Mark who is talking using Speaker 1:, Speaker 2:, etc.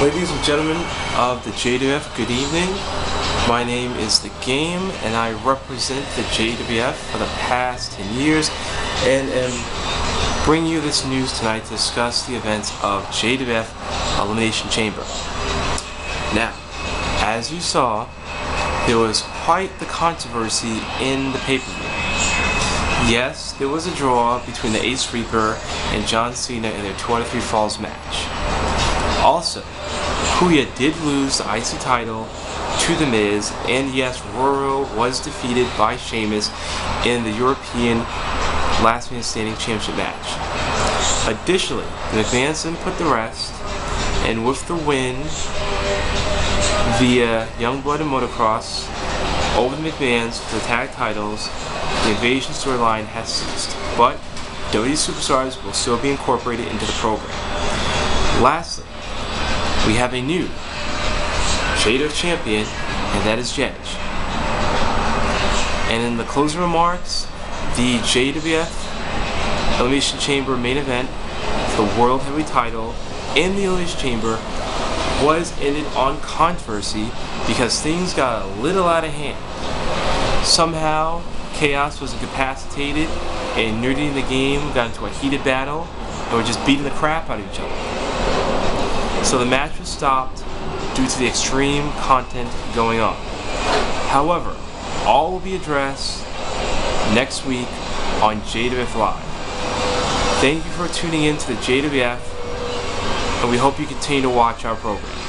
Speaker 1: Ladies and gentlemen of the JWF, good evening. My name is The Game and I represent the JWF for the past 10 years and am bringing you this news tonight to discuss the events of JWF Elimination Chamber. Now, as you saw, there was quite the controversy in the pay-per-view. Yes, there was a draw between the Ace Reaper and John Cena in their 2 out of 3 Falls match. Also, Kuya did lose the IC title to The Miz, and yes, Roro was defeated by Sheamus in the European Last Man Standing Championship match. Additionally, McMahons put the rest, and with the win via Youngblood and Motocross over the McMahons for the tag titles, the Invasion storyline has ceased. But WWE Superstars will still be incorporated into the program. Lastly, we have a new shade of champion, and that is Jedge. And in the closing remarks, the JWF Elimination Chamber main event, the World Heavy title, in the Elimination Chamber was ended on controversy because things got a little out of hand. Somehow, Chaos was incapacitated and Nerding the game got into a heated battle and were just beating the crap out of each other. So the match was stopped due to the extreme content going on. However, all will be addressed next week on JWF Live. Thank you for tuning in to the JWF, and we hope you continue to watch our program.